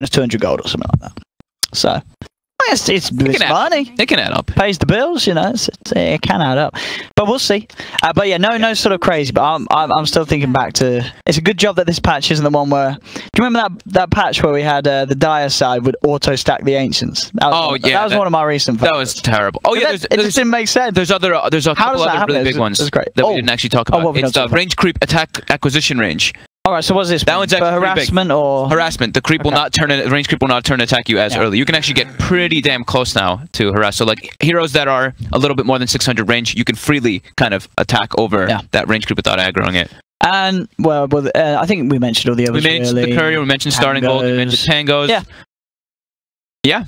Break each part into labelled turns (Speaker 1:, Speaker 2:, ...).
Speaker 1: it's 200 gold or something like that. So, it's, it's
Speaker 2: can add-
Speaker 1: money.
Speaker 2: It can add up.
Speaker 1: Pays the bills, you know. It's, it's, it can add up, but we'll see. Uh, but yeah, no, no, sort of crazy. But I'm, I'm, I'm still thinking back to. It's a good job that this patch isn't the one where. Do you remember that that patch where we had uh, the dire side would auto stack the ancients? That was
Speaker 2: Oh, yeah,
Speaker 1: that was
Speaker 2: that-
Speaker 1: one of my recent.
Speaker 2: That was terrible. Oh yeah, there's,
Speaker 1: it just didn't make sense.
Speaker 2: there's other uh, there's a
Speaker 1: How
Speaker 2: couple other
Speaker 1: happen?
Speaker 2: really big ones
Speaker 1: it was great.
Speaker 2: that
Speaker 1: Oh.
Speaker 2: we didn't actually talk
Speaker 1: Oh,
Speaker 2: about.
Speaker 1: we
Speaker 2: it's the
Speaker 1: about.
Speaker 2: range creep attack acquisition range.
Speaker 1: All right, so what's this?
Speaker 2: That
Speaker 1: one?
Speaker 2: one's
Speaker 1: for
Speaker 2: actually
Speaker 1: harassment or
Speaker 2: Harassment. The creep will not turn. The range creep will not turn attack you as
Speaker 1: Yeah.
Speaker 2: early. You can actually get pretty damn close now to harass. So like heroes that are a little bit more than 600 range, you can freely kind of attack over
Speaker 1: Yeah.
Speaker 2: that range creep without aggroing it.
Speaker 1: And well, well uh, I think we mentioned all the
Speaker 2: other.
Speaker 1: We
Speaker 2: mentioned
Speaker 1: really.
Speaker 2: the courier. We mentioned starting gold. We mentioned tangos.
Speaker 1: Yeah.
Speaker 2: Yeah.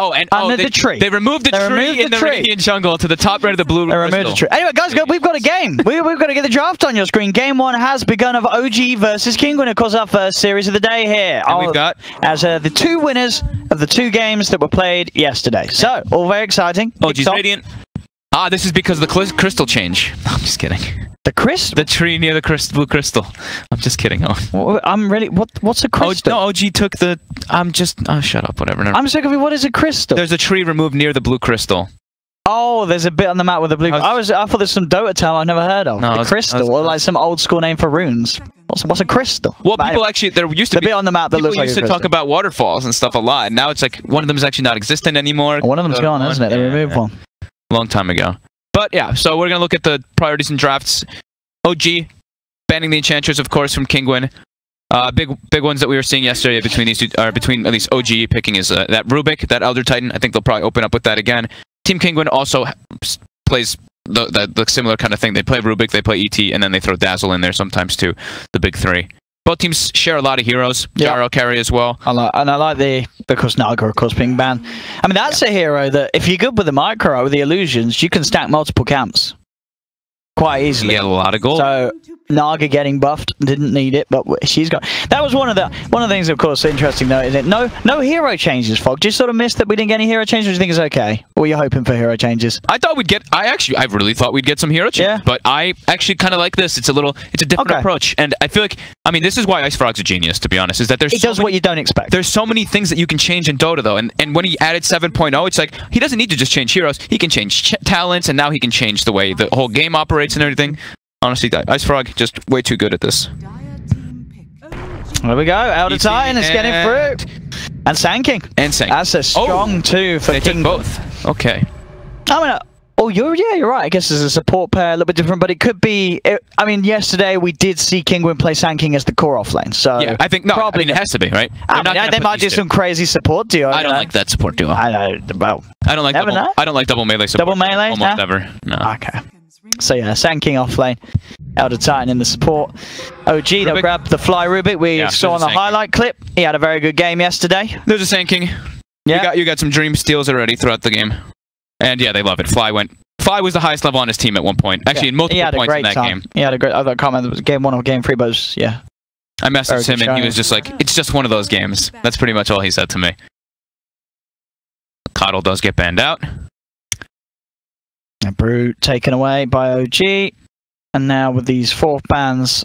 Speaker 2: Oh, and oh,
Speaker 1: the-
Speaker 2: they,
Speaker 1: the tree.
Speaker 2: They removed the
Speaker 1: They
Speaker 2: tree
Speaker 1: removed
Speaker 2: in
Speaker 1: the tree.
Speaker 2: Radiant jungle to the top right of the blue
Speaker 1: They removed the tree. Anyway, guys, go, we've got a game. We, we've got to get the draft on your screen. Game one has begun of OG versus Kinguin. Of course, our first series of the day here.
Speaker 2: And we've got
Speaker 1: as uh, the two winners of the two games that were played yesterday. So, all very exciting.
Speaker 2: Oh,
Speaker 1: Kicks
Speaker 2: Radiant. Ah, this is because of the crystal change. I'm just kidding.
Speaker 1: The crystal.
Speaker 2: The tree near the crystal, blue crystal. I'm just kidding. Oh,
Speaker 1: Wha- I'm really. What? What's a
Speaker 2: oh
Speaker 1: crystal?
Speaker 2: no, oh, OG took the. I'm just. Oh, shut up. Whatever. Never-
Speaker 1: I'm sick of it. What is a crystal?
Speaker 2: There's a tree removed near the blue crystal.
Speaker 1: oh, there's a bit on the map with a blue.
Speaker 2: I was-
Speaker 1: I was. I thought there's some Dota term I've never heard of.
Speaker 2: No,
Speaker 1: the
Speaker 2: was-
Speaker 1: crystal,
Speaker 2: was-
Speaker 1: or like some old school name for runes. What's, what's a crystal?
Speaker 2: Well,
Speaker 1: But
Speaker 2: people actually there used to
Speaker 1: the
Speaker 2: be
Speaker 1: bit on the map that
Speaker 2: people
Speaker 1: looks like
Speaker 2: used
Speaker 1: a
Speaker 2: to talk about waterfalls and stuff a lot. Now it's like one of them is actually not existent anymore.
Speaker 1: One of them's
Speaker 2: The
Speaker 1: gone,
Speaker 2: one-
Speaker 1: isn't it? They
Speaker 2: yeah,
Speaker 1: removed
Speaker 2: yeah.
Speaker 1: one.
Speaker 2: long time ago. But yeah, so we're gonna look at the priorities and drafts. OG banning the enchanters, of course, from Kinguin. Uh, big big ones that we were seeing yesterday between these two, or between at least OG picking is uh, that Rubik, that Elder Titan. I think they'll probably open up with that again. Team Kinguin also plays the, the, the similar kind of thing. They play Rubik, they play ET, and then they throw Dazzle in there sometimes too. The big three. Both teams share a lot of heroes.
Speaker 1: Yeah.
Speaker 2: Jaro carry as well.
Speaker 1: I like, and I like the because Naga, of course, being banned. I mean, that's a hero that if you're good with the micro with the illusions, you can stack multiple camps quite easily.
Speaker 2: get a lot of gold.
Speaker 1: So Naga getting buffed didn't need it, but she's got. That was one of the one of the things, of course, interesting though, is it no no hero changes. Fog just sort of missed that we didn't get any hero changes. Or do you think it's okay? Or you're hoping for hero changes?
Speaker 2: I thought we'd get. I actually, I really thought we'd get some hero changes.
Speaker 1: Yeah.
Speaker 2: But I actually kind of like this. It's a little, it's a different
Speaker 1: Okay.
Speaker 2: approach, and I feel like, I mean, this is why IceFrog's a genius. To be honest, is that there's
Speaker 1: It
Speaker 2: so
Speaker 1: does
Speaker 2: many,
Speaker 1: what you don't expect.
Speaker 2: there's so many things that you can change in Dota though, and and when he added 7.0, it's like he doesn't need to just change heroes. He can change ch- talents, and now he can change the way the whole game operates and everything. Honestly, IceFrog just way too good at this.
Speaker 1: There we go. Elder
Speaker 2: ET
Speaker 1: Titan is getting through. And Sand King.
Speaker 2: And Sank.
Speaker 1: That's a strong two for
Speaker 2: They
Speaker 1: King.
Speaker 2: both. Okay.
Speaker 1: I mean, uh, oh, you're yeah, you're right. I guess as a support pair, a little bit different, but it could be. It, I mean, yesterday we did see Kinguin play Sand King as the core off lane, so
Speaker 2: Yeah, I think no.
Speaker 1: probably
Speaker 2: I mean, it has to be right.
Speaker 1: I mean, they might do
Speaker 2: two.
Speaker 1: some crazy support duo.
Speaker 2: I don't
Speaker 1: know.
Speaker 2: like that support duo.
Speaker 1: I know. Well,
Speaker 2: I don't like
Speaker 1: Never
Speaker 2: double.
Speaker 1: know.
Speaker 2: I don't like double melee support.
Speaker 1: Double melee,
Speaker 2: almost
Speaker 1: no?
Speaker 2: ever. No.
Speaker 1: okay. So yeah, Sand King off lane, Elder Titan in the support. OG, they'll
Speaker 2: Rubik.
Speaker 1: grab the fly Rubik we
Speaker 2: Yeah,
Speaker 1: saw on the
Speaker 2: Sand King.
Speaker 1: highlight clip. He had a very good game yesterday.
Speaker 2: There's a Sand King.
Speaker 1: Yeah.
Speaker 2: You got you got some dream steals already throughout the game, and yeah, they love it. Fly went. Fly was the highest level on his team at one point. Actually, in multiple
Speaker 1: he had a great
Speaker 2: in that
Speaker 1: time.
Speaker 2: game.
Speaker 1: He had a great. I can't remember it was game one or game three, but was, yeah.
Speaker 2: I messaged him and he was just like, "It's just one of those games." That's pretty much all he said to me. Coddle does get banned out.
Speaker 1: A brute taken away by OG, and now with these fourth bans,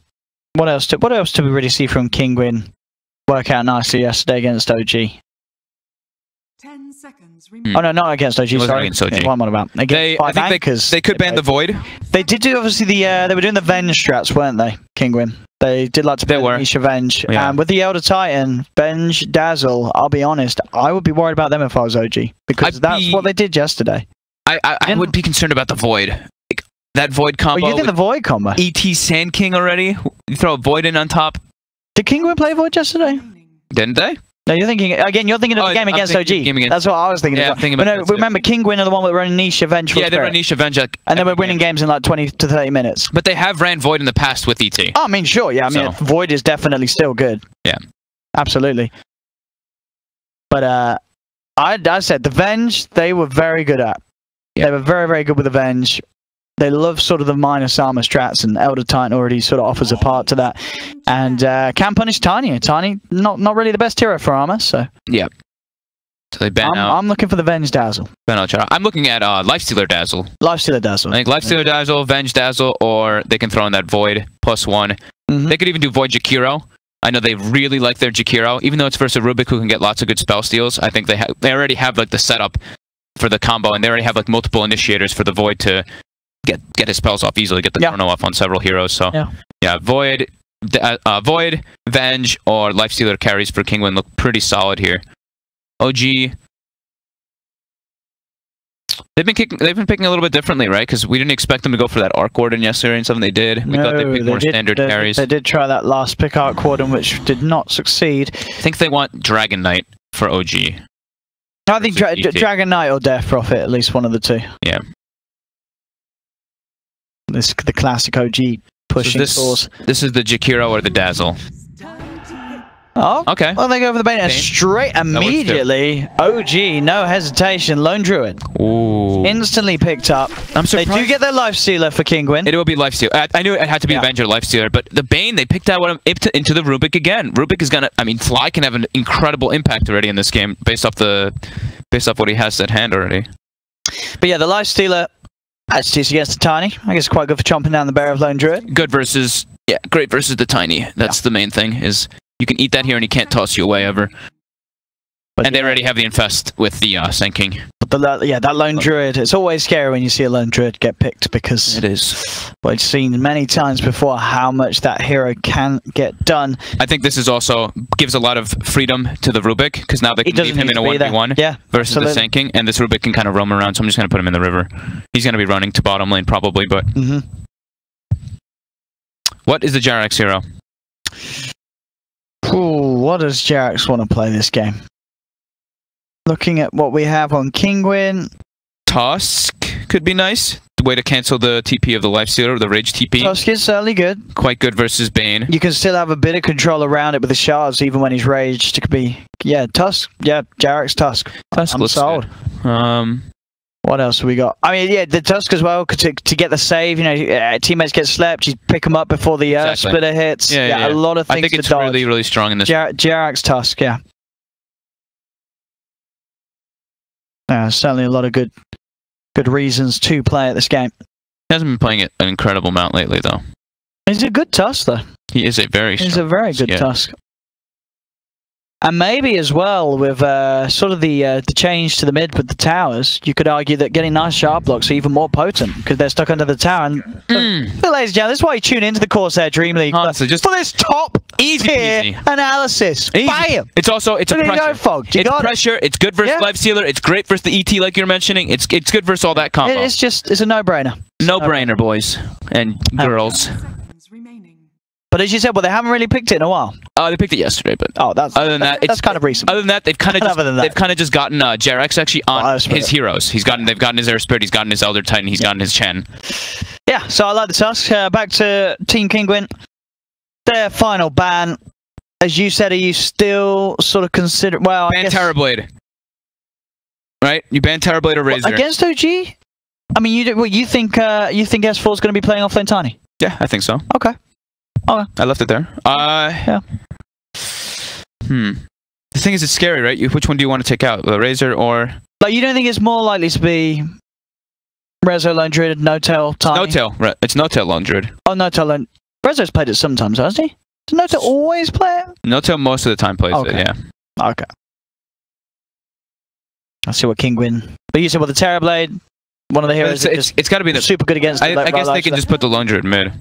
Speaker 1: what else? Do, what else do we really see from Kinguin work out nicely yesterday against OG?
Speaker 3: Ten seconds
Speaker 2: Hmm.
Speaker 1: Oh no, not against OG. Sorry,
Speaker 2: against OG.
Speaker 1: Yeah, what am I about? Against
Speaker 2: They, I think they,
Speaker 1: anchors.
Speaker 2: they could ban the void.
Speaker 1: They did do obviously the uh, they were doing the Venge strats, weren't they? Kinguin. They did like to
Speaker 2: They
Speaker 1: play Nisha Venge,
Speaker 2: Yeah.
Speaker 1: and with the Elder Titan, Venge, Dazzle. I'll be honest, I would be worried about them if I was OG because
Speaker 2: I'd
Speaker 1: that's
Speaker 2: be-
Speaker 1: what they did yesterday.
Speaker 2: I, I, I would be concerned about the void. Like, that void
Speaker 1: Oh,
Speaker 2: combo.
Speaker 1: you think the Void combo?
Speaker 2: ET Sand King already? You throw a void in on top,
Speaker 1: Did Kinguin play Void yesterday?
Speaker 2: didn't they?
Speaker 1: No, you're thinking again. You're thinking of
Speaker 2: Oh,
Speaker 1: the game
Speaker 2: I'm
Speaker 1: against OG.
Speaker 2: game against-
Speaker 1: That's what I was thinking.
Speaker 2: Yeah,
Speaker 1: as
Speaker 2: I'm
Speaker 1: well.
Speaker 2: thinking
Speaker 1: But
Speaker 2: about
Speaker 1: no,
Speaker 2: that too.
Speaker 1: remember, Kinguin are the one that running Nisha Vengeful
Speaker 2: Yeah, they
Speaker 1: Spirit.
Speaker 2: Nisha Venja.
Speaker 1: and they were winning
Speaker 2: game.
Speaker 1: games in like 20 to 30 minutes.
Speaker 2: But they have ran void in the past with ET.
Speaker 1: Oh, I mean, sure, yeah. I mean,
Speaker 2: So-
Speaker 1: Void is definitely still good.
Speaker 2: Yeah.
Speaker 1: absolutely. But uh, I, I said the Venge they were very good at.
Speaker 2: Yeah.
Speaker 1: They were very, very good with the Venge. They love sort of the minus armor strats, and Elder Titan already sort of offers a part to that. And uh, can punish Tiny. Tiny, not not really the best hero for armor, so Yeah.
Speaker 2: So they ban
Speaker 1: I'm,
Speaker 2: out.
Speaker 1: I'm looking for the Venge Dazzle.
Speaker 2: ban out Chara. I'm looking at uh, Lifestealer Dazzle.
Speaker 1: Lifestealer Dazzle.
Speaker 2: I think Lifestealer Dazzle, Venge Dazzle, or they can throw in that Void plus one.
Speaker 1: Mhm.
Speaker 2: They could even do Void Jakiro. I know they really like their Jakiro, even though it's versus Rubik who can get lots of good spell steals. I think they ha- they already have like the setup for the combo, and they already have like multiple initiators for the Void to get get his spells off easily, get the
Speaker 1: Yeah.
Speaker 2: chrono off on several heroes. So
Speaker 1: Yeah.
Speaker 2: yeah, Void, uh, uh, Void, Venge, or Lifestealer carries for Kinguin look pretty solid here. OG. They've been kicking, they've been picking a little bit differently, right? Because we didn't expect them to go for that Arc Warden yesterday and something they did. We thought they
Speaker 1: No,
Speaker 2: picked more
Speaker 1: did,
Speaker 2: standard
Speaker 1: they,
Speaker 2: carries.
Speaker 1: They did try that last pick Arc Warden, which did not succeed.
Speaker 2: I think they want Dragon Knight for OG.
Speaker 1: I think Dra-
Speaker 2: GT.
Speaker 1: Dragon Knight or Death Prophet, at least one of the two.
Speaker 2: Yeah.
Speaker 1: This the classic OG pushing
Speaker 2: this-
Speaker 1: source.
Speaker 2: This is the Jakiro or the Dazzle.
Speaker 1: Oh,
Speaker 2: Okay.
Speaker 1: well, they go for the Bane straight immediately. OG, no hesitation. Lone Druid
Speaker 2: Ooh.
Speaker 1: instantly picked up.
Speaker 2: I'm surprised.
Speaker 1: They do get their life stealer for Kinguin.
Speaker 2: It will be Lifesteal. I, I knew it had to be
Speaker 1: Yeah.
Speaker 2: Avenger Lifestealer, but the Bane, they picked out one into, into the Rubik again. Rubik is gonna. I mean, Fly can have an incredible impact already in this game based off the, based off what he has at hand already.
Speaker 1: But yeah, the life stealer. Against the tiny. I guess it's quite good for chomping down the bear of Lone Druid.
Speaker 2: Good versus yeah, great versus the Tiny. That's the main thing. Is you can eat that here and he can't toss you away ever.
Speaker 1: But
Speaker 2: And they already have the infest with the uh, Sand King.
Speaker 1: but the, yeah, that Lone Druid. It's always scary when you see a Lone Druid get picked because
Speaker 2: It is.
Speaker 1: we've seen many times before how much that hero can get done.
Speaker 2: I think this is also gives a lot of freedom to the Rubik because now they can leave him in a one v one
Speaker 1: Yeah,
Speaker 2: versus the
Speaker 1: absolutely.
Speaker 2: Sand King, and this Rubik can kind of roam around. So I'm just gonna put him in the river. He's gonna be running to bottom lane probably, but
Speaker 1: hmm
Speaker 2: what is the JerAx hero?
Speaker 1: What does JerAx want to play this game? Looking at what we have on Kinguin,
Speaker 2: Tusk could be nice. The way to cancel the TP of the Lifestealer, the Rage TP.
Speaker 1: Tusk is certainly good.
Speaker 2: Quite good versus Bane.
Speaker 1: You can still have a bit of control around it with the shards, even when he's raged. It could be, yeah, Tusk. Yeah, JerAx Tusk.
Speaker 2: Tusk
Speaker 1: I'm sold.
Speaker 2: good. Um,
Speaker 1: What else have we got? I mean, yeah, the Tusk as well to, to get the save. You know, uh, teammates get slept. You pick them up before the uh,
Speaker 2: Exactly.
Speaker 1: splitter hits.
Speaker 2: Yeah, yeah,
Speaker 1: a lot of things
Speaker 2: I think
Speaker 1: to
Speaker 2: it's
Speaker 1: dodge.
Speaker 2: really, really strong in this.
Speaker 1: Jar- JerAx Tusk, yeah. Uh, certainly a lot of good, good reasons to play at this game.
Speaker 2: He hasn't been playing it an incredible amount lately, though.
Speaker 1: He's a good Tusk, though.
Speaker 2: He is a very
Speaker 1: He's
Speaker 2: strong.
Speaker 1: a very good
Speaker 2: yeah.
Speaker 1: Tusk. And maybe as well with uh, sort of the uh, the change to the mid with the towers, you could argue that getting nice sharp blocks are even more potent because they're stuck under the tower. And
Speaker 2: Mm.
Speaker 1: so, ladies and gentlemen, this is why you tune into the Corsair
Speaker 2: DreamLeague just
Speaker 1: for this top
Speaker 2: easy
Speaker 1: tier analysis.
Speaker 2: Easy.
Speaker 1: Bam!
Speaker 2: It's also it's a pressure.
Speaker 1: go, folks. You
Speaker 2: it's
Speaker 1: got it.
Speaker 2: It's good versus
Speaker 1: Yeah.
Speaker 2: Life Stealer. It's great versus the ET, like you're mentioning. It's it's good versus all that combo.
Speaker 1: It's just it's a no-brainer.
Speaker 2: no brainer, boys and girls.
Speaker 1: But as you said, well, they haven't really picked it in a while.
Speaker 2: Oh, they picked it yesterday, but
Speaker 1: Oh, that's
Speaker 2: Other than that,
Speaker 1: that's
Speaker 2: it's-
Speaker 1: kind of recent.
Speaker 2: other than that, they've kind of just
Speaker 1: than that.
Speaker 2: they've kind of just gotten uh, Jerax actually on
Speaker 1: Oh,
Speaker 2: his heroes. He's gotten they've gotten his Air Spirit. He's gotten his Elder Titan. He's gotten his Chen.
Speaker 1: Yeah, so I like the Tusk. Uh, back to Team Kinguin. Their final ban. As you said, are you still sort of consider? Well,
Speaker 2: Ban
Speaker 1: guess,
Speaker 2: Terrorblade. Right? You ban Terrorblade or Razor?
Speaker 1: against OG. I mean, you do- well, you think uh, you think S4 is going to be playing offlane Tiny?
Speaker 2: yeah, I think so.
Speaker 1: Okay.
Speaker 2: I left it there. Uh,
Speaker 1: Yeah.
Speaker 2: Hmm. The thing is, it's scary, right? You, which one do you want to take out, the Razor or
Speaker 1: Like, you don't think it's more likely to be Rezo Lone Druid, Notail, Tiny?
Speaker 2: Notail? Right. It's Notail Lone Druid.
Speaker 1: Oh, Notail Lone. Rezo's played it sometimes, hasn't he? Does Notail always play it?
Speaker 2: Notail most of the time plays
Speaker 1: Okay.
Speaker 2: it. Yeah.
Speaker 1: Okay. I see what Kinguin. But you said, well, the Terrorblade, one of the heroes
Speaker 2: It's, it's, it's got to be the.
Speaker 1: super good against
Speaker 2: I. I guess they can just put the Lone Druid mid.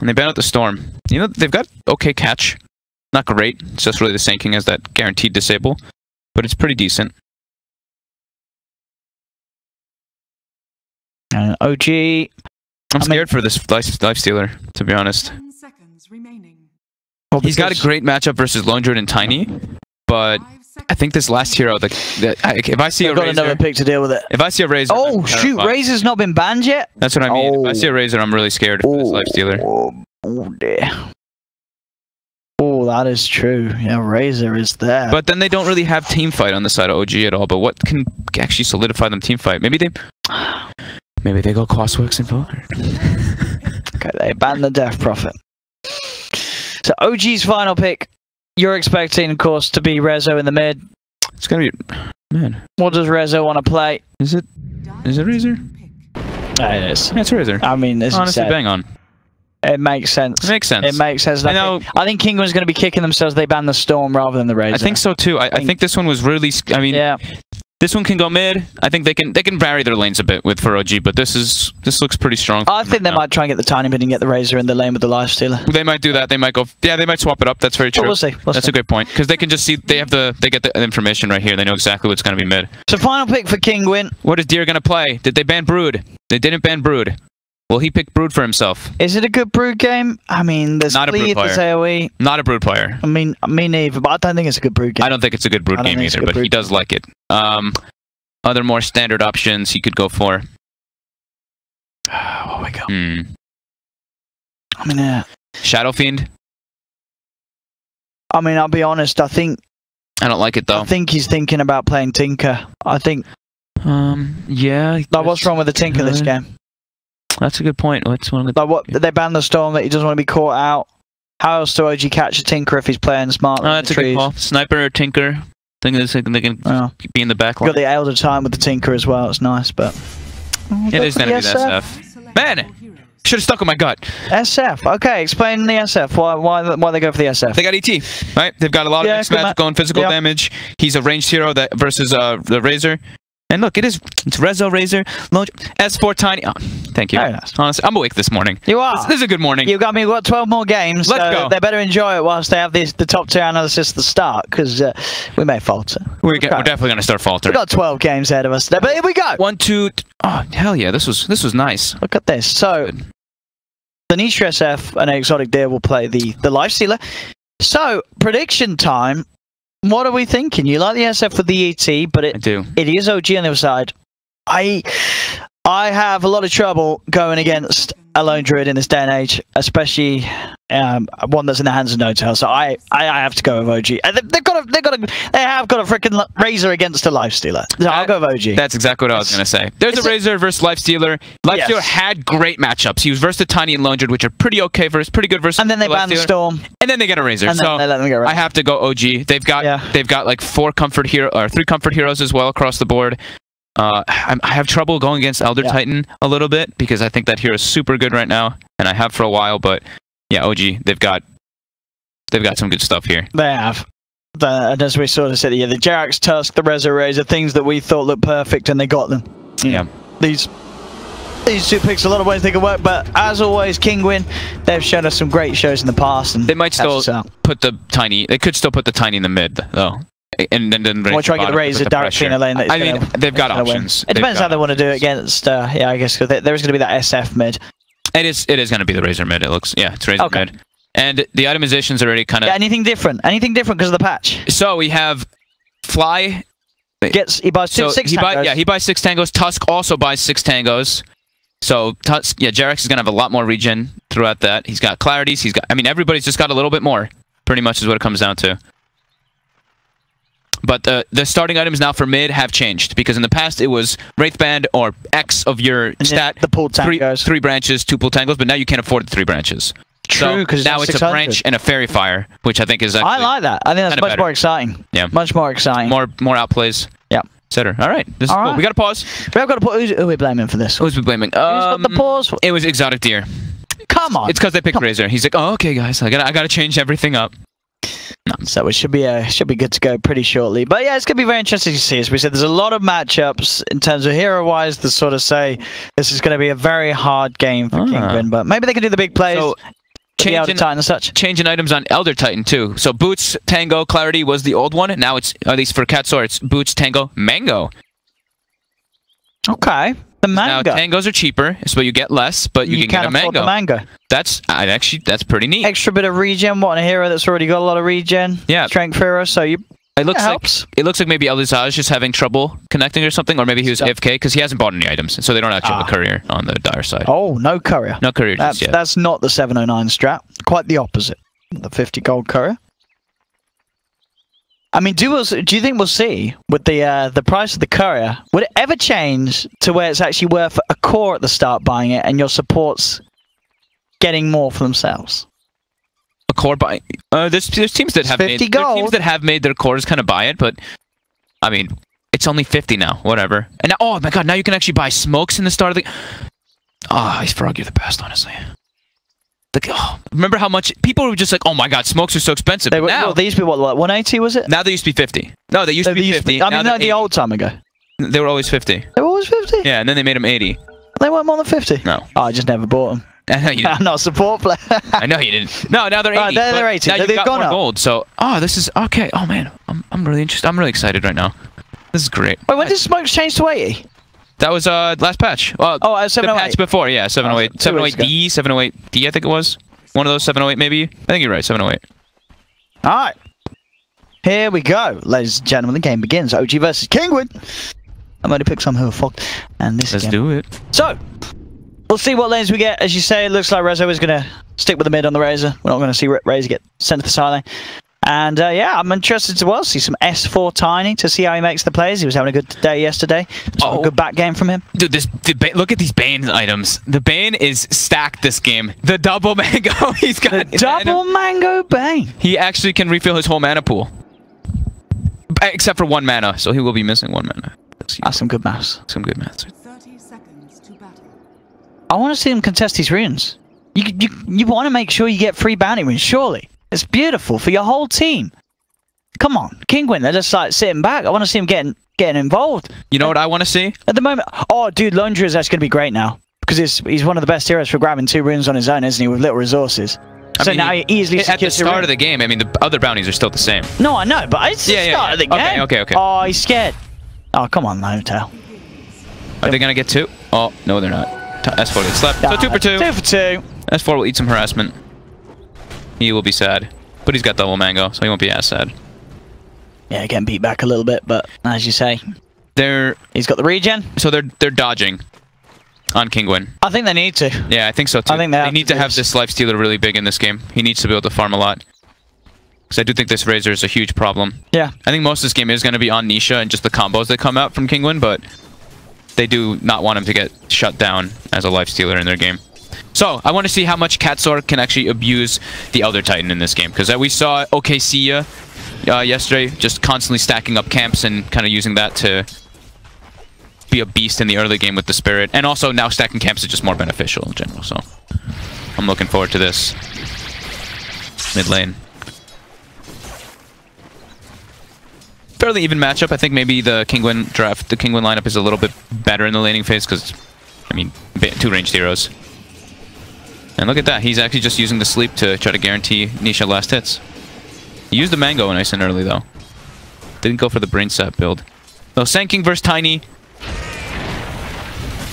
Speaker 2: And they ban out the Storm. You know, they've got okay catch. Not great. It's just really the Sand King has that guaranteed disable. But it's pretty decent.
Speaker 1: Uh, OG.
Speaker 2: I'm
Speaker 1: I mean-
Speaker 2: scared for this life, life stealer, to be honest.
Speaker 3: Ten.
Speaker 1: Well,
Speaker 2: He's got a great matchup versus Lone Druid and Tiny, but
Speaker 3: Five seconds.
Speaker 2: I think this last hero, I- if I see a
Speaker 1: They've got
Speaker 2: Razor,
Speaker 1: another pick to deal with it.
Speaker 2: if I see a Razor,
Speaker 1: Oh
Speaker 2: I'm
Speaker 1: shoot!
Speaker 2: terrified.
Speaker 1: Razor's not been banned yet.
Speaker 2: That's what I mean. If I
Speaker 1: Oh.
Speaker 2: see a oh. Razor, I'm really scared for this oh, life stealer.
Speaker 1: Oh, oh dear. Oh, that is true. Yeah, Razor is there.
Speaker 2: But then they don't really have team fight on the side of OG at all. But what can actually solidify them team fight? Maybe they, maybe they go Crossworks and Voter.
Speaker 1: okay, they ban the Death Prophet. So OG's final pick. You're expecting, of course, to be Rezo in the mid.
Speaker 2: It's gonna be, man.
Speaker 1: What does Rezo want to play?
Speaker 2: Is it? Is it Razor?
Speaker 1: Uh, it is.
Speaker 2: Yeah, it's Razor.
Speaker 1: I mean, you
Speaker 2: Honestly, bang on.
Speaker 1: It makes sense.
Speaker 2: It makes sense.
Speaker 1: It makes sense. I,
Speaker 2: I know-
Speaker 1: think, I think Kinguin's going to be kicking themselves. They ban the storm rather than the razor.
Speaker 2: I think so too. I, I think this one was really. I mean,
Speaker 1: Yeah,
Speaker 2: this one can go mid. I think they can they can vary their lanes a bit with for OG, but this is this looks pretty strong.
Speaker 1: I think they
Speaker 2: Yeah.
Speaker 1: might try and get the tiny bit and get the razor in the lane with the life stealer.
Speaker 2: They might do that. They might go. Yeah, they might swap it up. That's very true.
Speaker 1: we'll see. We'll
Speaker 2: That's
Speaker 1: see.
Speaker 2: a good point because they can just see they have the they get the information right here. They know exactly what's going to be mid.
Speaker 1: So final pick for Kinguin.
Speaker 2: What is Deer going to play? Did they ban Brood? They didn't ban Brood. Well, he picked Brood for himself.
Speaker 1: Is it a good brood game? I mean, there's
Speaker 2: Not a brood
Speaker 1: Bleed, there's AoE.
Speaker 2: Not a Brood player.
Speaker 1: I mean, me neither, but I don't think it's a good brood game.
Speaker 2: I don't think it's a good Brood game
Speaker 1: think it's a
Speaker 2: either, but he does like it. Um, other more standard options he could go for.
Speaker 1: what we got?
Speaker 2: Hmm.
Speaker 1: I mean, yeah.
Speaker 2: Shadow Fiend.
Speaker 1: I mean, I'll be honest. I think
Speaker 2: I don't like it though.
Speaker 1: I think he's thinking about playing Tinker. I think
Speaker 2: Um, yeah.
Speaker 1: like what's wrong with the Tinker this
Speaker 2: Uh,
Speaker 1: game?
Speaker 2: That's a good point. What's one of the?
Speaker 1: Like what they banned the storm that he doesn't want to be caught out. How else do OG catch a Tinker if he's playing smart?
Speaker 2: Oh, that's
Speaker 1: the
Speaker 2: a good
Speaker 1: trees?
Speaker 2: call. Sniper or Tinker. Think they can they can
Speaker 1: Oh.
Speaker 2: be in the back
Speaker 1: Got
Speaker 2: line.
Speaker 1: the Elder time with the Tinker as well. It's nice, but
Speaker 2: It is gonna be that
Speaker 1: SF.
Speaker 2: stuff. Man! Should have stuck with my gut.
Speaker 1: SF. Okay, explain the SF. Why why why they go for the SF?
Speaker 2: They got ET, right? They've got a lot of
Speaker 1: Yeah,
Speaker 2: mixed
Speaker 1: good
Speaker 2: match going physical
Speaker 1: yeah.
Speaker 2: damage. He's a ranged hero that versus uh the Razor. And look, it is it's Rezo Razor launch S4 Tiny. Oh, thank you.
Speaker 1: Very nice.
Speaker 2: Honestly, I'm awake this morning.
Speaker 1: You are.
Speaker 2: This, this is a good morning.
Speaker 1: You've got me. What twelve more games?
Speaker 2: Let's
Speaker 1: so
Speaker 2: go.
Speaker 1: They better enjoy it whilst they have this, the top tier analysis at the start, because uh, we may falter.
Speaker 2: we're, get, we're definitely gonna start faltering.
Speaker 1: We've got twelve games ahead of us today, but here we go.
Speaker 2: One, two. Oh hell yeah! This was this was nice.
Speaker 1: Look at this. So,
Speaker 2: Good.
Speaker 1: the Nisha SF and Exotic Deer will play the the Life Stealer. So, prediction time. What are we thinking? You like the SF with the ET, but
Speaker 2: I
Speaker 1: it
Speaker 2: do.
Speaker 1: it is OG on the other side. I I have a lot of trouble going against a lone druid in this day and age, especially um, one that's in the hands of Notail. So I, I, I have to go with OG. They've got a, they've got a, they have got a freaking razor against a life stealer. So I'll go with OG.
Speaker 2: That's exactly what I was gonna say. There's a Razor versus Life Stealer. Life
Speaker 1: Yes.
Speaker 2: Stealer had great matchups. He was versus the Tiny and Lone Druid, which are pretty okay versus pretty good versus
Speaker 1: and then they ban the storm,
Speaker 2: and then they get a Razor.
Speaker 1: and
Speaker 2: so
Speaker 1: then they let them go.
Speaker 2: I have to go OG. They've got
Speaker 1: Yeah.
Speaker 2: they've got like four comfort hero or three comfort heroes as well across the board. Uh, I'm, have trouble going against Elder
Speaker 1: Yeah.
Speaker 2: Titan a little bit because I think that hero is super good right now, and I have for a while. But yeah, OG, they've got they've got some good stuff here.
Speaker 1: They have. The, and as we sort of said, yeah, the Jerax Tusk, the Rezo Razor, things that we thought looked perfect, and they got them.
Speaker 2: Yeah.
Speaker 1: These these two picks, a lot of ways they could work, but as always, Kinguin, they've shown us some great shows in the past, and
Speaker 2: They might still put the Tiny. They could still put the Tiny in the mid though, and then then
Speaker 1: Or try to get the Razor directly in a lane. That
Speaker 2: I mean, they've got options.
Speaker 1: It depends how they want to do it against. Uh, yeah, I guess 'cause there there is going to be that SF mid.
Speaker 2: It is. It is going to be the Razor mid. It looks. Yeah, it's Razor
Speaker 1: Okay.
Speaker 2: mid. And the itemization's are already kind of.
Speaker 1: Yeah, anything different? Anything different because of the patch?
Speaker 2: so we have Fly.
Speaker 1: Gets he buys two,
Speaker 2: So
Speaker 1: six
Speaker 2: he buy, yeah, he buys six tangos. Tusk also buys six tangos. So Tusk, yeah, JerAx is gonna have a lot more regen throughout that. He's got clarities. He's got. I mean, everybody's just got a little bit more. Pretty much is what it comes down to. But the the starting items now for mid have changed because in the past it was Wraithband or X of your
Speaker 1: And
Speaker 2: stat.
Speaker 1: the pull
Speaker 2: Three, three branches, two pull tangos, but now you can't afford the three branches.
Speaker 1: True,
Speaker 2: So
Speaker 1: because
Speaker 2: now it's a branch and a faerie fire, which I think is
Speaker 1: I like that. I think that's much
Speaker 2: better.
Speaker 1: more exciting.
Speaker 2: Yeah.
Speaker 1: much more exciting.
Speaker 2: more more outplays.
Speaker 1: Yeah.
Speaker 2: Etc. All right. This is
Speaker 1: All
Speaker 2: cool.
Speaker 1: right.
Speaker 2: We got to pause.
Speaker 1: We've got to pause. who's, who are we blaming for this?
Speaker 2: Who's we blaming?
Speaker 1: Who's got the
Speaker 2: Um,
Speaker 1: pause?
Speaker 2: It was exotic deer.
Speaker 1: Come on.
Speaker 2: It's because they picked Razor. He's like, oh, okay, guys, I gotta, I gotta change everything up.
Speaker 1: So it should be uh, should be good to go pretty shortly. But yeah, it's gonna be very interesting to see. As we said, there's a lot of matchups in terms of hero wise that sort of say this is gonna be a very hard game for
Speaker 2: Ah.
Speaker 1: Kinguin. But maybe they can do the big plays.
Speaker 2: So, changing,
Speaker 1: Titan and such.
Speaker 2: changing items on Elder Titan too. So Boots, Tango, Clarity was the old one. Now it's at least for Katsor, it's Boots, Tango, Mango.
Speaker 1: Okay. The
Speaker 2: Now
Speaker 1: mango.
Speaker 2: Tangos are cheaper, so you get less, but you, can get a
Speaker 1: can't afford
Speaker 2: Mango.
Speaker 1: the mango.
Speaker 2: That's I actually that's pretty neat.
Speaker 1: Extra bit of regen. What a hero that's already got a lot of regen.
Speaker 2: Yeah.
Speaker 1: Strength hero. So you
Speaker 2: It looks
Speaker 1: that
Speaker 2: like
Speaker 1: helps.
Speaker 2: it looks like maybe Elizage is having trouble connecting or something, or maybe he was
Speaker 1: Stuff.
Speaker 2: AFK because he hasn't bought any items, so they don't actually have
Speaker 1: Ah.
Speaker 2: a courier on the dire side.
Speaker 1: Oh no courier.
Speaker 2: No courier
Speaker 1: That's that's not the 709 strat. Quite the opposite. The 50 gold courier. I mean, do we, do you think we'll see with the uh, the price of the courier? Would it ever change to where it's actually worth a core at the start buying it, and your supports getting more for themselves?
Speaker 2: a core buy. Uh, there's there's teams that
Speaker 1: It's
Speaker 2: have
Speaker 1: 50
Speaker 2: made teams that have made their cores kind of buy it, but I mean it's only fifty now. Whatever. And now, oh my god, now you can actually buy smokes in the start of the. Ah, oh, Frog, you're the best, honestly. Like, oh, remember how much people were just like, "Oh my god, smokes are so expensive."
Speaker 1: They were,
Speaker 2: now,
Speaker 1: well, they used to be what, like 180 was it?
Speaker 2: now they used to be 50. No, they used to
Speaker 1: They
Speaker 2: be
Speaker 1: used to
Speaker 2: 50.
Speaker 1: be- I mean, no, the
Speaker 2: 80.
Speaker 1: old time ago.
Speaker 2: They were always 50.
Speaker 1: They were always 50.
Speaker 2: Yeah, and then they made them 80.
Speaker 1: They weren't more than 50.
Speaker 2: No.
Speaker 1: Oh, I just never bought them.
Speaker 2: I know you
Speaker 1: I'm
Speaker 2: didn't.
Speaker 1: a support player.
Speaker 2: I know you didn't. No, now they're 80.
Speaker 1: Right, they're- they're 80.
Speaker 2: Now
Speaker 1: they've
Speaker 2: got
Speaker 1: gone
Speaker 2: more
Speaker 1: up.
Speaker 2: gold. So, oh, this is okay. Oh man, I'm I'm really interested. I'm really excited right now. This is great.
Speaker 1: Wait, when did smokes change to 80?
Speaker 2: That was uh last patch. Well,
Speaker 1: Oh, uh,
Speaker 2: the patch before, yeah, 708,
Speaker 1: Oh, two weeks
Speaker 2: 708D, 708D, I think it was. One of those 708 maybe. I think you're right, 708.
Speaker 1: All right. Here we go, ladies and gentlemen. The game begins. OG versus Kinguin. I'm going to pick some who are fucked. And this
Speaker 2: Let's
Speaker 1: game.
Speaker 2: do it.
Speaker 1: So, we'll see what lanes we get. As you say, it looks like Rezo is going to stick with the mid on the Razor. We're not going to see Ra- Razor get sent to the side lane. And uh, yeah, I'm interested to well see some S4 Tiny to see how he makes the plays. He was having a good day yesterday. Saw
Speaker 2: Oh.
Speaker 1: a good back game from him.
Speaker 2: Dude, this the ba- look at these Bane items. The Bane is stacked this game. The double mango. He's got
Speaker 1: The double mango bane.
Speaker 2: He actually can refill his whole mana pool. Except for one mana, so he will be missing one mana. That's
Speaker 1: some good maths.
Speaker 2: some good maths.
Speaker 3: 30 seconds to battle.
Speaker 1: I want to see him contest these runes. You you you want to make sure you get free bounty runes. Surely it's beautiful for your whole team. Come on, Kinguin. They're just like sitting back. I want to see him getting getting involved.
Speaker 2: You know what I want to see?
Speaker 1: At the moment, oh, dude, is actually going to be great now because he's, he's one of the best heroes for grabbing two runes on his own, isn't he, with little resources.
Speaker 2: I
Speaker 1: so
Speaker 2: mean,
Speaker 1: now he easily
Speaker 2: at the start of the game. I mean, the other bounties are still the same.
Speaker 1: No, I know, but it's
Speaker 2: Yeah,
Speaker 1: the
Speaker 2: yeah,
Speaker 1: start
Speaker 2: yeah.
Speaker 1: of the
Speaker 2: Okay,
Speaker 1: game.
Speaker 2: okay, okay. okay.
Speaker 1: Oh, he's scared. Oh, come on, Hotel.
Speaker 2: Are they gonna get two? Oh no, they're not. S4 gets slapped. So ah, two for two.
Speaker 1: Two for two.
Speaker 2: S4 will eat some harassment. He will be sad, but he's got double mango, so he won't be as sad.
Speaker 1: Yeah, getting beat back a little bit, but as you say,
Speaker 2: They're
Speaker 1: he's got the regen.
Speaker 2: so they're they're dodging on Kinguin.
Speaker 1: I think they need to.
Speaker 2: Yeah, I think so too.
Speaker 1: I think they have
Speaker 2: need
Speaker 1: to
Speaker 2: to have
Speaker 1: this.
Speaker 2: this life stealer really big in this game. He needs to be able to farm a lot. Because I do think this Razor is a huge problem.
Speaker 1: Yeah.
Speaker 2: I think most of this game is going to be on Nisha and just the combos that come out from Kinguin, but they do not want him to get shut down as a life stealer in their game. So, I want to see how much Katsor can actually abuse the Elder Titan in this game. Because we saw OKC uh, yesterday just constantly stacking up camps and kind of using that to be a beast in the early game with the Spirit. And also now stacking camps is just more beneficial in general. So, I'm looking forward to this. Mid lane. fairly even matchup. I think maybe the Kinguin draft, the Kinguin lineup is a little bit better in the laning phase because, I mean, two ranged heroes. And look at that, he's actually just using the sleep to try to guarantee Nisha last hits. He used the mango nice and early though. Didn't go for the brain sap build. So Sand King versus Tiny.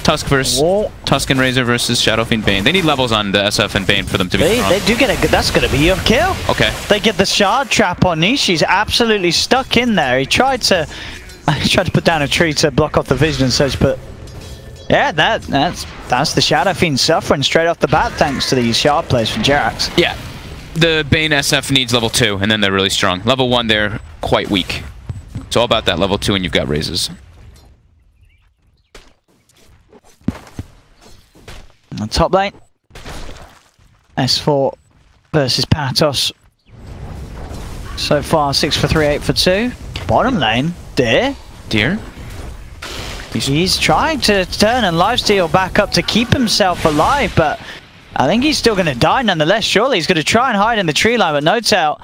Speaker 2: Tusk versus
Speaker 1: Whoa.
Speaker 2: Tusk and Razor versus Shadow Fiend Bane. They need levels on the SF and Bane for them to be
Speaker 1: They, they do get a good. That's going to be your kill.
Speaker 2: Okay.
Speaker 1: They get the shard trap on Niche. He's absolutely stuck in there. He tried to, he tried to put down a tree to block off the vision and such, but yeah, that that's that's the Shadow Fiend suffering straight off the bat thanks to these shard plays from Jerax.
Speaker 2: Yeah. The Bane SF needs level 2, and then they're really strong. Level 1, they're quite weak. It's all about that level 2, and you've got razes.
Speaker 1: On top lane, S4 versus Patos. So far, six for three, eight for two. Bottom lane, Deer.
Speaker 2: Deer?
Speaker 1: He's trying to turn and lifesteal back up to keep himself alive, but I think he's still going to die nonetheless. Surely he's going to try and hide in the tree line, but Notail.